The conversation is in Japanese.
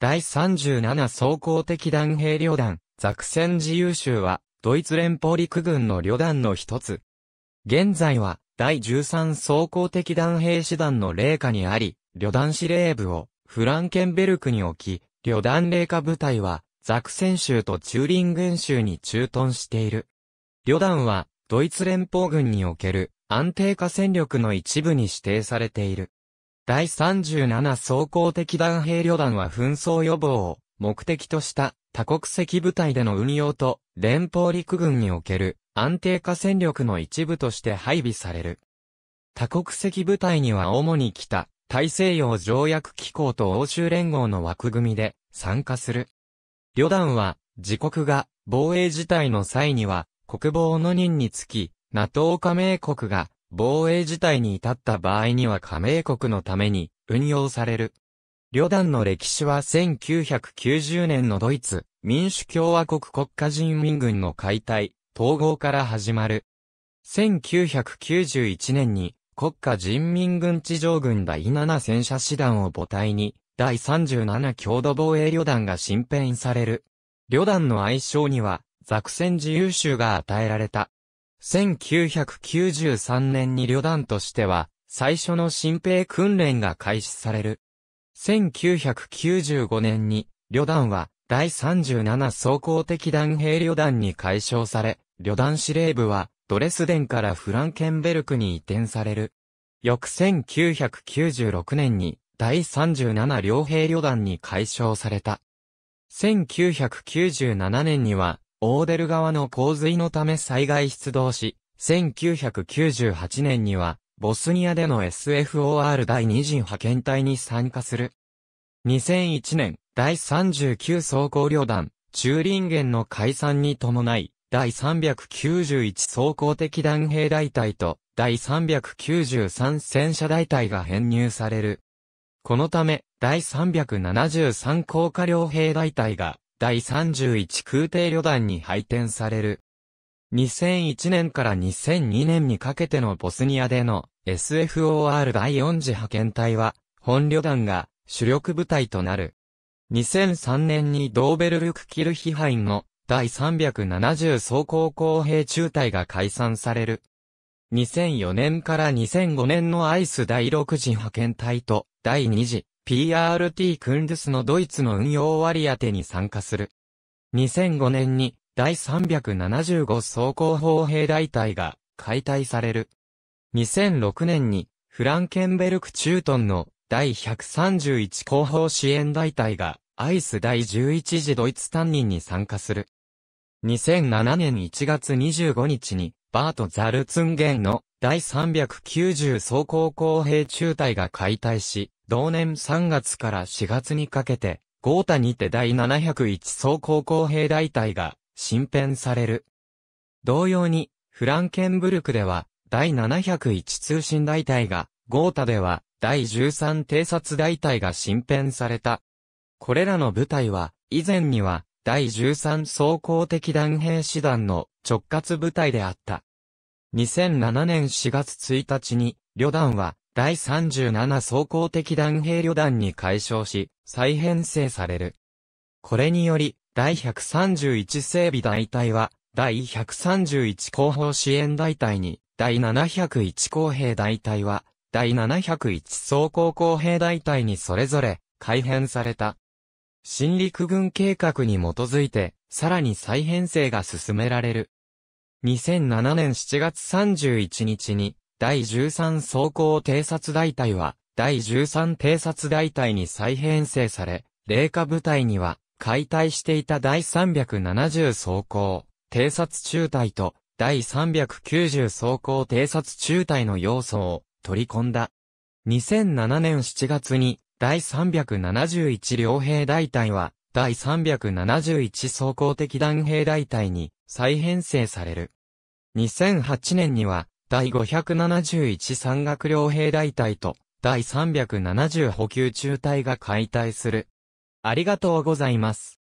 第37装甲的弾兵旅団、ザクセン自由州は、ドイツ連邦陸軍の旅団の一つ。現在は、第13装甲的弾兵師団の霊下にあり、旅団司令部をフランケンベルクに置き、旅団霊下部隊は、ザクセン州とチューリンゲン州に駐屯している。旅団は、ドイツ連邦軍における安定化戦力の一部に指定されている。第37装甲的弾兵旅団は紛争予防を目的とした多国籍部隊での運用と連邦陸軍における安定化戦力の一部として配備される。多国籍部隊には主に北、大西洋条約機構と欧州連合の枠組みで参加する。旅団は自国が防衛事態の際には国防の任につき、NATO 加盟国が防衛事態に至った場合には加盟国のために運用される。旅団の歴史は1990年のドイツ民主共和国国家人民軍の解体、統合から始まる。1991年に国家人民軍地上軍第7戦車師団を母体に第37郷土防衛旅団が新編される。旅団の愛称にはザクセン自由州が与えられた。1993年に旅団としては、最初の新兵訓練が開始される。1995年に、旅団は、第37装甲的弾兵旅団に改称され、旅団司令部は、ドレスデンからフランケンベルクに移転される。翌1996年に、第37両兵旅団に改称された。1997年には、オーデル川の洪水のため災害出動し、1998年には、ボスニアでの SFOR 第2次派遣隊に参加する。2001年、第39装甲旅団、チューリンゲンの解散に伴い、第391装甲的弾兵大隊と、第393戦車大隊が編入される。このため、第373高架両兵大隊が、第31空挺旅団に配填される。2001年から2002年にかけてのボスニアでの SFOR 第4次派遣隊は、本旅団が主力部隊となる。2003年にドーベルルクキルヒハインの第370装甲工兵中隊が解散される。2004年から2005年のアイス第6次派遣隊と第2次 PRT クンドゥスのドイツの運用割当に参加する。2005年に第375装甲砲兵大隊が解体される。2006年にフランケンベルク駐屯の第131後方支援大隊がアイス第11次ドイツ担任に参加する。2007年1月25日にバート・ザルツンゲンの第390装甲工兵中隊が解体し、同年3月から4月にかけて、ゴータにて第701装甲工兵大隊が新編される。同様に、フランケンブルクでは、第701通信大隊が、ゴータでは、第13偵察大隊が新編された。これらの部隊は、以前には、第13装甲的弾兵師団の直轄部隊であった。2007年4月1日に、旅団は、第37装甲的弾兵旅団に改称し、再編成される。これにより、第131整備大隊は、第131後方支援大隊に、第701工兵大隊は、第701装甲工兵大隊にそれぞれ改編された。新陸軍計画に基づいて、さらに再編成が進められる。2007年7月31日に、第13装甲偵察大隊は、第13偵察大隊に再編成され、霊下部隊には、解体していた第370装甲偵察中隊と、第390装甲偵察中隊の要素を取り込んだ。2007年7月に、第371両兵大隊は、第371装甲的弾兵大隊に再編成される。2008年には、第571山岳両兵大隊と、第370補給中隊が解体する。ありがとうございます。